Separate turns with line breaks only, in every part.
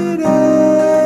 today.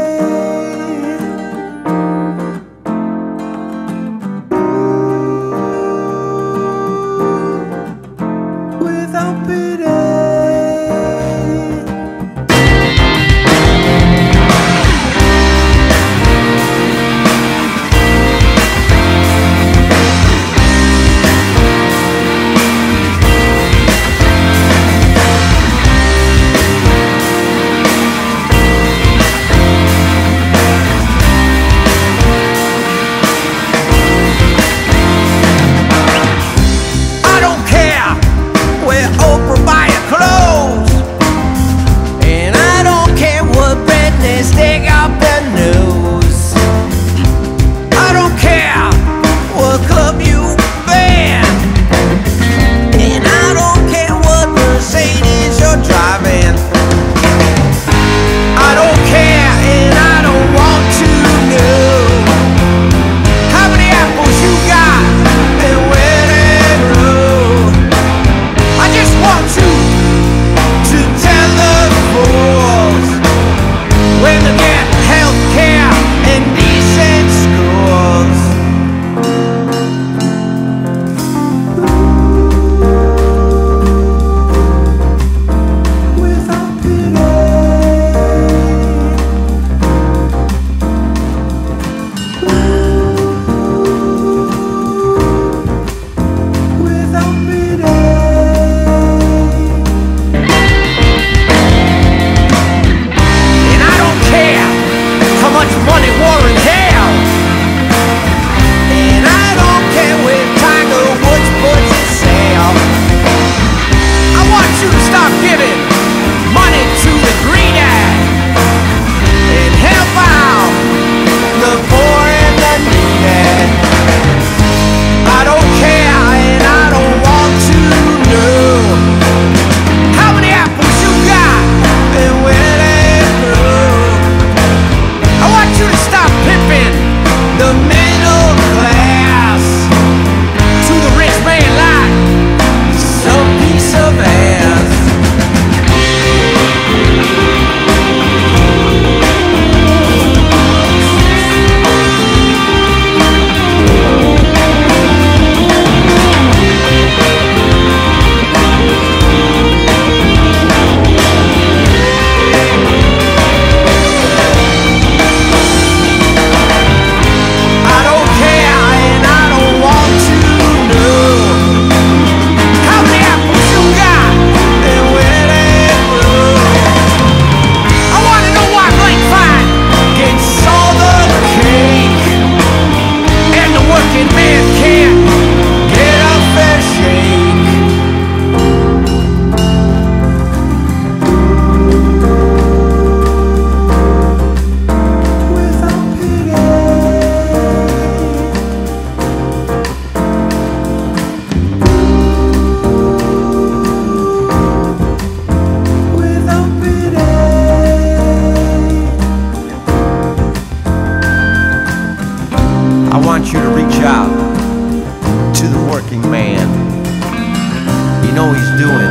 know he's doing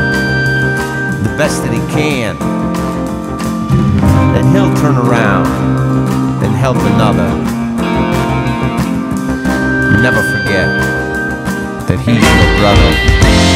the best that he can. And he'll turn around and help another. Never forget that he's your brother.